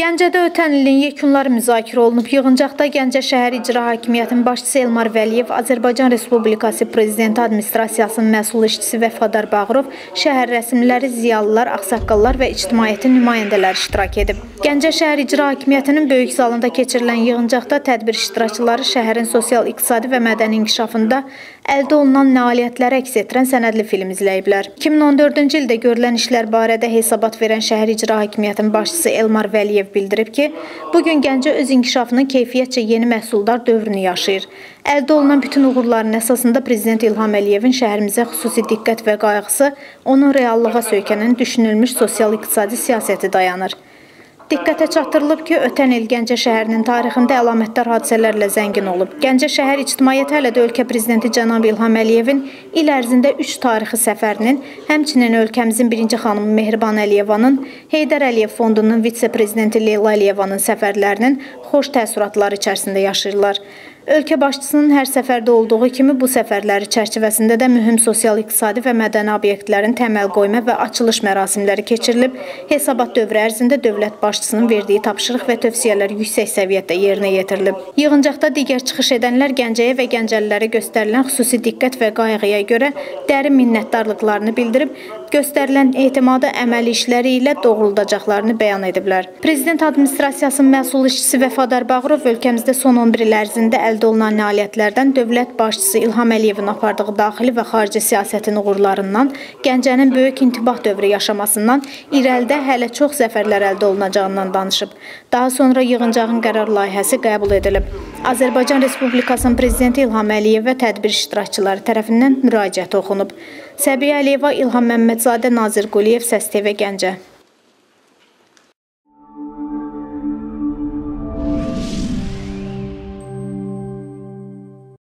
Gəncədə ötən ilin yekunları müzakirə olunub. Yığıncaqda Gəncə şəhər icra hakimiyyətinin başçısı Elmar Vəliyev, Azərbaycan Respublikası Prezidenti Administrasiyasının məsul işçisi Vəfadar Bağırov, şəhər rəsmiləri, ziyalılar, ağsaqqallar və ictimaiyyətin nümayəndələri iştirak edib. Gəncə şəhər icra hakimiyyətinin böyük zalında keçirilən yığıncaqda tədbir iştirakçıları şəhərin sosial, iqtisadi və mədəni inkişafında əldə olunan nailiyyətləri əks etdirən sənədli film izləyiblər. 2014-cü ildə görülən işlər barədə hesabat verən şəhər icra hakimiyyətinin başçısı Elmar Vəliyev bildirib ki, bu gün Gəncə öz inkişafının keyfiyyətcə yeni məhsuldar dövrünü yaşayır. Əldə olunan bütün uğurların əsasında Prezident İlham Əliyevin şəhərimizə xüsusi diqqət və qayğısı onun reallığa söykənən düşünülmüş sosial-iqtisadi siyasəti dayanır. Diqqətə çatdırılıb ki, ötən il Gəncə şəhərinin tarixində əlamətdar hadisələrlə zəngin olub. Gəncə şəhər ictimaiyyəti hələ də ölkə prezidenti cənab İlham Əliyevin il ərzində 3 tarixi səfərinin, həmçinin ölkəmizin birinci xanımı Mehriban Əliyevanın, Heydər Əliyev fondunun vitse-prezidenti Leyla Əliyevanın səfərlərinin xoş təəssüratları içərisində yaşayırlar. Ölkə başçısının hər səfərdə olduğu kimi bu səfərləri çərçivəsində də mühüm sosial-iqtisadi və mədəni obyektlərin təməl qoyma və açılış mərasimləri keçirilib. Hesabat dövrü ərzində dövlət başçısının verdiyi tapşırıq və tövsiyələr yüksək səviyyədə yerinə yetirilib. Yığıncaqda digər çıxış edənlər Gəncəyə və Gəncəlilərə göstərilən xüsusi diqqət və qayğıya görə dərin minnətdarlıqlarını bildirib, göstərilən etimadı əməli işləri ilə doğruldacaqlarını bəyan ediblər. Prezident administrasiyasının məsul işçisi Vəfadar Bağırov ölkəmizdə son 11 il ərzində əldə olunan nailiyyətlərdən dövlət başçısı İlham Əliyevin apardığı daxili və xarici siyasətin uğurlarından, Gəncənin böyük intibah dövrü yaşamasından, irəlidə hələ çox zəfərlər əldə olunacağından danışıb. Daha sonra yığıncağın qərar layihəsi qəbul edilib. Azərbaycan Respublikasının Prezidenti İlham Əliyev və tədbir iştirakçıları tərəfindən müraciət oxunub. Səbiyyə Əliyeva, İlham Məmmədzadə, Nazir Quliyev, Səs TV Gəncə.